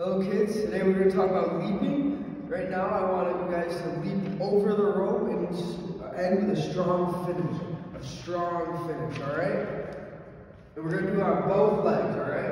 Hello kids, today we're going to talk about leaping. Right now I want you guys to leap over the rope and uh, end with a strong finish. A strong finish, alright? And we're going to do it on both legs, alright?